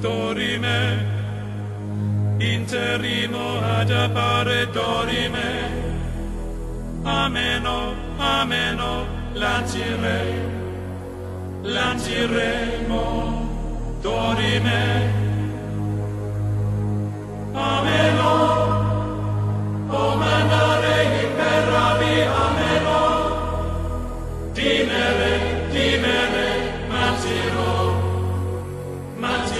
dorime interimo ad appare dorime ameno ameno lancire lanciremo dorime dorime